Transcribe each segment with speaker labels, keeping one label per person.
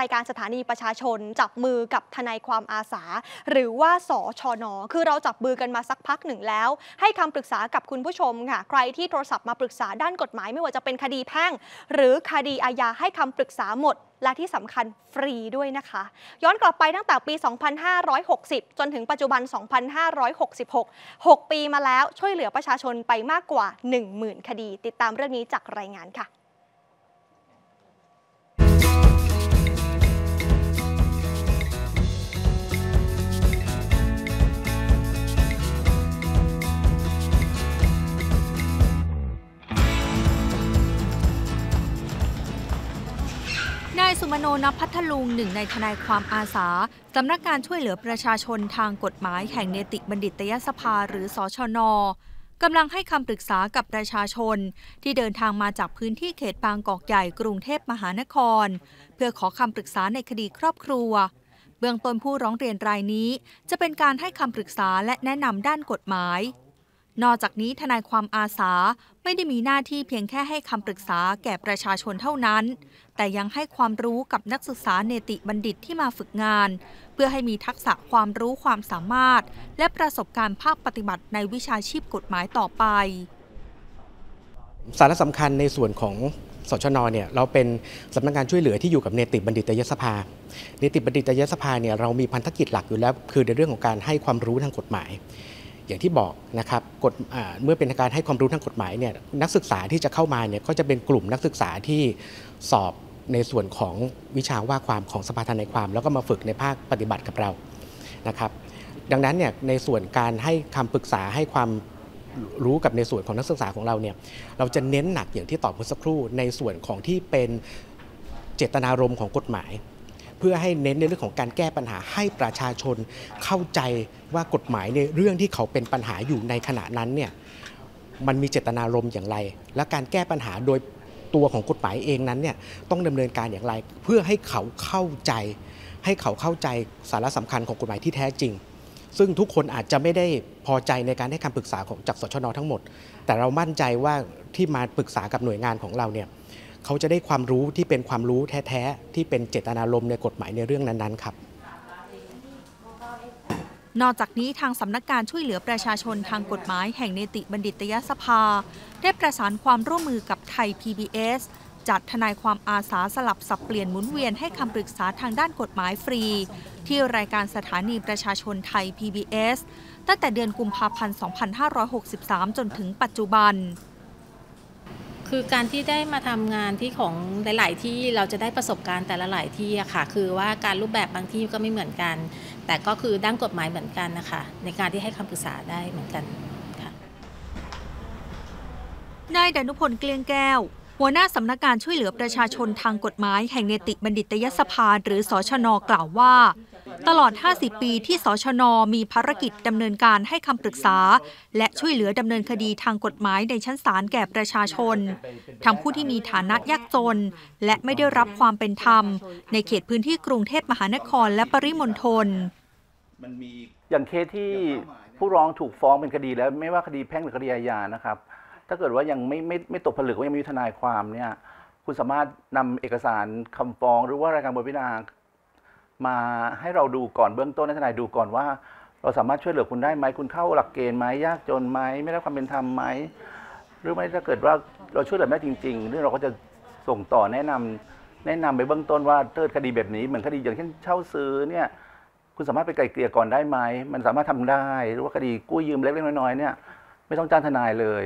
Speaker 1: รายการสถานีประชาชนจับมือกับทนายความอาสา หรือว่าสอชอนอคือเราจับมือกันมาสักพักหนึ่งแล้ว ให้คำปรึกษากับคุณผู้ชมค่ะ ใครที่โทรศัพท์มาปรึกษาด้านกฎหมายไม่ว่าจะเป็นคดีแพ่ง หรือคดีอาญาให้คำปรึกษาหมดและที่สำคัญฟรีด้วยนะคะ ย้อนกลับไปตั้งแต่ปี 2560 จนถึงปัจจุบัน 2566 6 ปีมาแล้วช่วยเหลือประชาชนไปมากกว่า 10,000 คดี ติดตามเรื่องนี้จากรายงานค่ะ
Speaker 2: นายสุมโนนพัทลุงหนึ่งในทนายความอาสา สำนักงานช่วยเหลือประชาชนทางกฎหมายแห่งเนติบัณฑิตยสภาหรือสอชนกำลังให้คำปรึกษากับประชาชน ที่เดินทางมาจากพื้นที่เขตบางกอกใหญ่กรุงเทพมหานคร เพื่อขอคำปรึกษาในคดีครอบครัว เบื้องต้นผู้ร้องเรียนรายนี้ จะเป็นการให้คำปรึกษาและแนะนำด้านกฎหมาย นอกจากนี้ทนายความอาสาไม่ได้มีหน้าที่เพียงแค่ให้คำปรึกษาแก่ประชาชนเท่านั้น แต่ยังให้ความรู้กับนักศึกษาเนติบัณฑิตที่มาฝึกงาน เพื่อให้มีทักษะความรู้ความสามารถ และประสบการณ์ภาคปฏิบัติในวิชาชีพกฎหมายต่อไป
Speaker 3: สาระสำคัญในส่วนของสชนเนี่ยเราเป็นสำนักงานช่วยเหลือที่อยู่กับเนติบัณฑิตยสภา เนติบัณฑิตยสภาเนี่ยเรามีพันธกิจหลักอยู่แล้ว คือในเรื่องของการให้ความรู้ทางกฎหมาย อย่างที่บอกนะครับกฎเมื่อเป็นการให้ความรู้ทางกฎหมายเนี่ยนักศึกษาที่จะเข้ามาเนี่ยก็จะเป็นกลุ่มนักศึกษาที่สอบในส่วนของวิชาว่าความของสภาทนายความ แล้วก็มาฝึกในภาคปฏิบัติกับเรานะครับ ดังนั้นเนี่ยในส่วนการให้คำปรึกษาให้ความรู้กับในส่วนของนักศึกษาของเราเนี่ยเราจะเน้นหนักอย่างที่ตอบเมื่อสักครู่ในส่วนของที่เป็นเจตนารมณ์ของกฎหมาย เพื่อให้เน้นในเรื่องของการแก้ปัญหาให้ประชาชนเข้าใจว่ากฎหมายในเรื่องที่เขาเป็นปัญหาอยู่ในขณะนั้นเนี่ยมันมีเจตนารมณ์อย่างไร และการแก้ปัญหาโดยตัวของกฎหมายเองนั้นเนี่ยต้องดำเนินการอย่างไร เพื่อให้เขาเข้าใจ ให้เขาเข้าใจสาระสำคัญของกฎหมายที่แท้จริง ซึ่งทุกคนอาจจะไม่ได้พอใจในการให้คำปรึกษาของจากสชนทั้งหมด แต่เรามั่นใจว่าที่มาปรึกษากับหน่วยงานของเราเนี่ย เขาจะได้ความรู้ที่เป็นความรู้แท้ๆ ที่เป็นเจตนารมณ์ในกฎหมายในเรื่องนั้นๆครับ
Speaker 2: นอกจากนี้ทางสำนักงานช่วยเหลือประชาชนทางกฎหมายแห่งเนติบัณฑิตยสภา ได้ประสานความร่วมมือกับไทย PBS จัดทนายความอาสาสลับสับเปลี่ยนหมุนเวียนให้คำปรึกษาทางด้านกฎหมายฟรี ที่รายการสถานีประชาชนไทย PBS ตั้งแต่เดือนกุมภาพันธ์ 2563 จนถึงปัจจุบัน
Speaker 4: คือการที่ได้มาทำงานที่ของหลาย ๆ ที่เราจะได้ประสบการณ์แต่ละหลายที่อะค่ะ คือว่าการรูปแบบบางที่ก็ไม่เหมือนกัน แต่ก็คือด้านกฎหมายเหมือนกันนะคะในการที่ให้คำปรึกษาได้เหมือนกันค่ะ
Speaker 2: นายดนุพลเกลียงแก้ว หัวหน้าสำนักงานช่วยเหลือประชาชนทางกฎหมายแห่งเนติบัณฑิตยสภาหรือสอชนกล่าวว่า ตลอด 50 ปีที่สชน มีภารกิจดำเนินการให้คำปรึกษา และช่วยเหลือดำเนินคดีทางกฎหมายในชั้นศาลแก่ประชาชน ทั้งผู้ที่มีฐานะยากจน และไม่ได้รับความเป็นธรรม ในเขตพื้นที่กรุงเทพมหานครและปริมณฑล
Speaker 5: อย่างเคสที่ผู้ร้องถูกฟ้องเป็นคดีแล้วไม่ว่าคดีแพ่งหรือคดีอาญานะครับ ถ้าเกิดว่ายังไม่ไม่ไม่ตกผลึกว่ายังมีทนายความเนี่ยคุณสามารถนำเอกสารคำฟ้องหรือว่ารายการบทพิจารณา มาให้เราดูก่อนเบื้องต้นให้ทนายดูก่อนว่า เราสามารถช่วยเหลือคุณได้ไหมคุณเข้าหลักเกณฑ์ไหมยากจนไหมไม่ได้ความเป็นธรรมไหมหรือไม่ถ้าเกิดว่าเราช่วยเหลือไม่จริงๆเรื่องเราก็จะส่งต่อแนะนำแนะนำไปเบื้องต้นว่าเกิดคดีแบบนี้เหมือนคดีอย่างเช่นเช่าซื้อเนี่ยคุณสามารถไปไกลเกลี่ยก่อนได้ไหมมันสามารถทำได้ หรือว่าคดีกู้ยืมเล็กๆน้อยๆเนี่ยไม่ต้องจ้างทนายเลย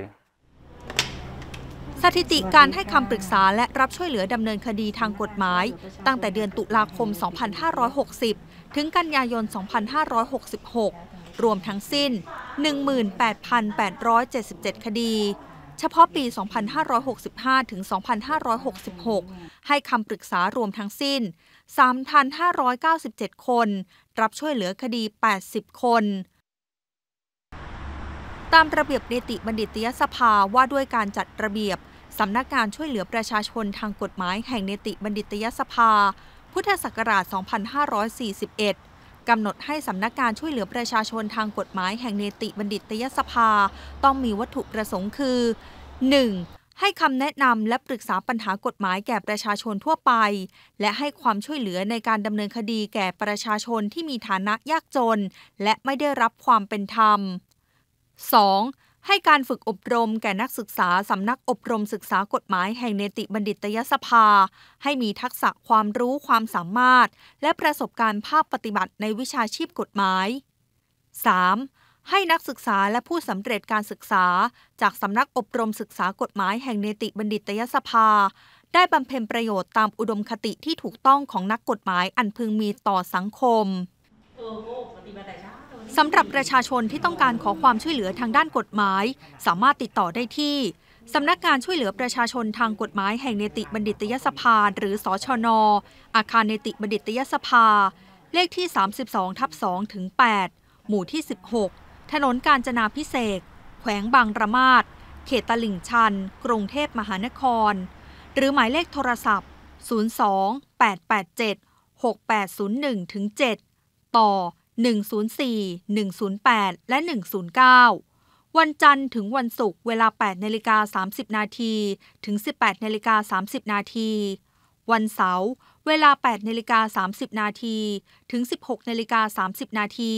Speaker 2: สถิติการให้คำปรึกษาและรับช่วยเหลือดำเนินคดีทางกฎหมาย ตั้งแต่เดือนตุลาคม 2560 ถึงกันยายน 2566 รวมทั้งสิ้น 18,877 คดี เฉพาะปี 2565 ถึง 2566 ให้คำปรึกษารวมทั้งสิ้น 3,597 คน รับช่วยเหลือคดี 80 คน ตามระเบียบนิติบัณฑิตยสภาว่าด้วยการจัดระเบียบสำนักงานช่วยเหลือประชาชนทางกฎหมายแห่งนิติบัณฑิตยสภา พุทธศักราช 2541 กำหนดให้สำนักงานช่วยเหลือประชาชนทางกฎหมายแห่งนิติบัณฑิตยสภา ต้องมีวัตถุประสงค์คือ 1. ให้คำแนะนำและปรึกษาปัญหากฎหมายแก่ประชาชนทั่วไป และให้ความช่วยเหลือในการดำเนินคดีแก่ประชาชนที่มีฐานะยากจน และไม่ได้รับความเป็นธรรม 2. ให้การฝึกอบรมแก่นักศึกษาสำนักอบรมศึกษากฎหมายแห่งเนติบัณฑิตยสภา ให้มีทักษะความรู้ความสามารถ และประสบการณ์ภาคปฏิบัติในวิชาชีพกฎหมาย 3. ให้นักศึกษาและผู้สำเร็จการศึกษา จากสำนักอบรมศึกษากฎหมายแห่งเนติบัณฑิตยสภา ได้บำเพ็ญประโยชน์ตามอุดมคติที่ถูกต้องของนักกฎหมายอันพึงมีต่อสังคม สำหรับประชาชนที่ต้องการขอความช่วยเหลือทางด้านกฎหมาย สามารถติดต่อได้ที่สำนักงานช่วยเหลือประชาชนทางกฎหมายแห่งเนติบัณฑิตยสภาหรือสอชน อาคารเนติบัณฑิตยสภา เลขที่ 32ทับ2ถึง 8 หมู่ที่ 16 ถนนกาญจนาพิเศษแขวงบางระมาศเขตตลิ่งชัน กรุงเทพมหานคร หรือหมายเลขโทรศัพท์ 02 887 6801ถึง7 ต่อ 104 108 และ 109 วันจันทร์ถึงวันศุกร์เวลา 8นาฬิกา30 นาทีถึง 18นาฬิกา30 นาทีวันเสาร์เวลา 8นาฬิกา30 นาทีถึง 16นาฬิกา30 นาที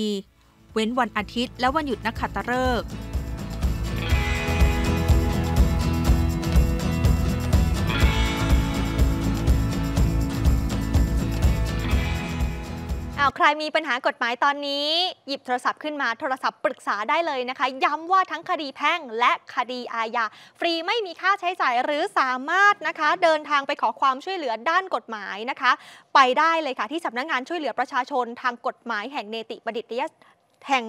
Speaker 2: เว้นวันอาทิตย์และวันหยุดนักขัตฤกษ์
Speaker 1: อ้าใครมีปัญหากฎหมายตอนนี้ หยิบโทรศัพท์ขึ้นมาโทรศัพท์ปรึกษาได้เลยนะคะ ย้ำว่าทั้งคดีแพ่งและคดีอาญาฟรีไม่มีค่าใช้จ่ายหรือสามารถนะคะ เดินทางไปขอความช่วยเหลือด้านกฎหมายนะคะ ไปได้เลยค่ะที่สำนักงานช่วยเหลือประชาชนทางกฎหมายแห่งเนติบัณฑิตยแห่ง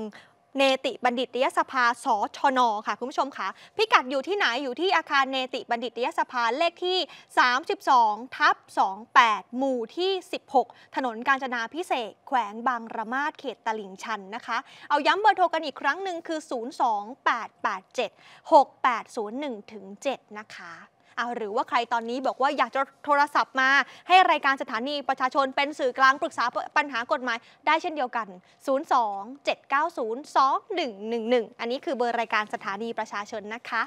Speaker 1: เนติบัณฑิตยสภาสชนค่ะคุณผู้ชมค่ะ พิกัดอยู่ที่ไหนอยู่ที่อาคารเนติบัณฑิตยสภาเลขที่ 32 ทับ 28 หมู่ที่ 16 ถนนกาญจนาพิเศษ แขวงบางระมาศเขตตลิ่งชันนะคะ เอาย้ำเบอร์โทรกันอีกครั้งหนึ่งคือ 02887 6801ถึง7นะคะ เอาหรือว่าใครตอนนี้บอกว่าอยากจะโทรศัพท์มา ให้รายการสถานีประชาชนเป็นสื่อกลางปรึกษาปัญหากฎหมายได้เช่นเดียวกัน 02 790 2111 อันนี้คือเบอร์รายการสถานีประชาชนนะคะ